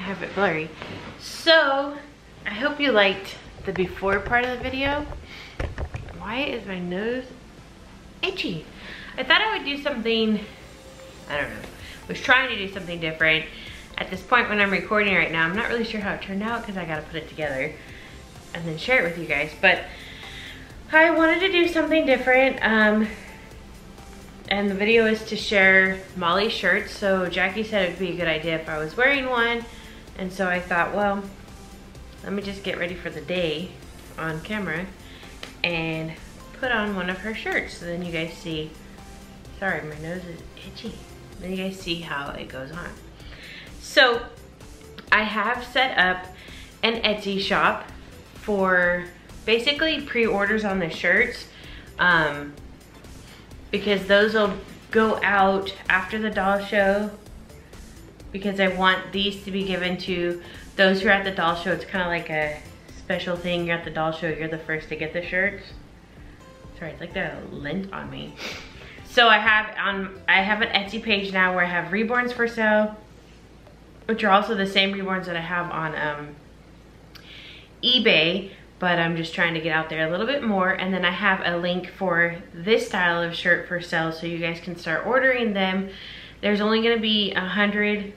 have it blurry. So, I hope you liked the before part of the video. Why is my nose itchy? I thought I would do something, I don't know, was trying to do something different. At this point when I'm recording right now, I'm not really sure how it turned out because I gotta put it together and then share it with you guys. But I wanted to do something different. Um, and the video is to share Molly's shirts. So Jackie said it would be a good idea if I was wearing one. And so I thought, well, let me just get ready for the day on camera and put on one of her shirts. So then you guys see, sorry, my nose is itchy. Then you guys see how it goes on. So I have set up an Etsy shop for basically pre-orders on the shirts. Um, because those will go out after the doll show because I want these to be given to those who are at the doll show. It's kind of like a special thing. You're at the doll show, you're the first to get the shirts. Sorry, it's like the lint on me. So I have on I have an Etsy page now where I have reborns for sale, which are also the same reborns that I have on um, eBay but I'm just trying to get out there a little bit more. And then I have a link for this style of shirt for sale so you guys can start ordering them. There's only gonna be a hundred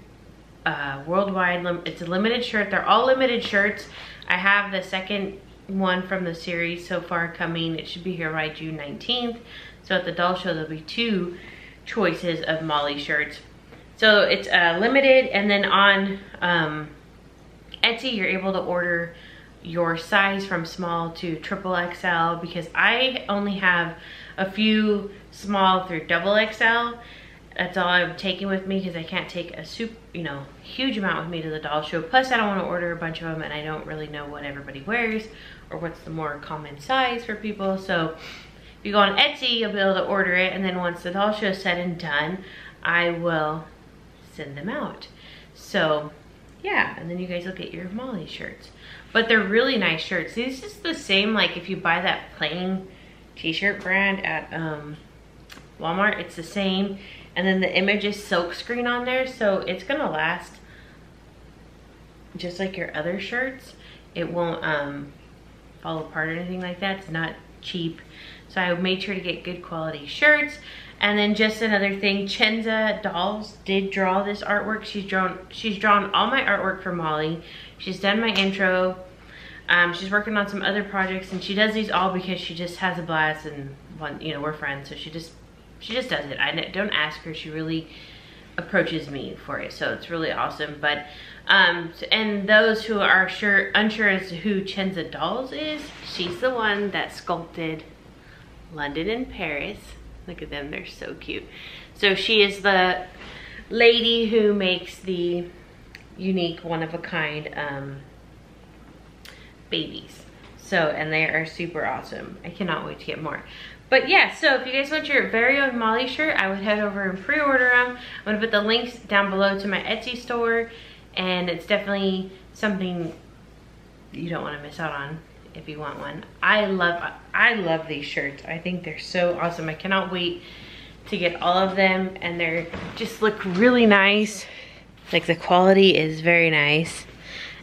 uh, worldwide, it's a limited shirt. They're all limited shirts. I have the second one from the series so far coming. It should be here by June 19th. So at the doll show, there'll be two choices of Molly shirts. So it's uh, limited and then on um, Etsy, you're able to order your size from small to triple XL because I only have a few small through double XL. That's all I'm taking with me because I can't take a soup, you know, huge amount with me to the doll show. Plus I don't want to order a bunch of them and I don't really know what everybody wears or what's the more common size for people. So if you go on Etsy, you'll be able to order it and then once the doll show is said and done, I will send them out. So yeah, and then you guys will get your Molly shirts. But they're really nice shirts. These is the same, like if you buy that plain t-shirt brand at um, Walmart, it's the same. And then the image is silk screen on there, so it's gonna last just like your other shirts. It won't um, fall apart or anything like that. It's not cheap. So I made sure to get good quality shirts. And then just another thing, Chenza Dolls did draw this artwork. She's drawn she's drawn all my artwork for Molly. She's done my intro. Um, she's working on some other projects and she does these all because she just has a blast and one, you know, we're friends. So she just, she just does it. I don't ask her. She really approaches me for it. So it's really awesome. But, um, and those who are sure, unsure as to who Chenza Dolls is, she's the one that sculpted London and Paris. Look at them, they're so cute. So she is the lady who makes the unique, one-of-a-kind um, babies. So, and they are super awesome. I cannot wait to get more. But yeah, so if you guys want your very own Molly shirt, I would head over and pre-order them. I'm gonna put the links down below to my Etsy store. And it's definitely something you don't wanna miss out on if you want one. I love, I love these shirts. I think they're so awesome. I cannot wait to get all of them and they're just look really nice. Like the quality is very nice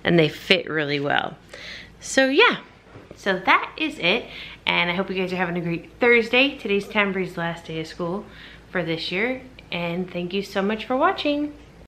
and they fit really well. So yeah, so that is it. And I hope you guys are having a great Thursday. Today's Tambree's last day of school for this year. And thank you so much for watching.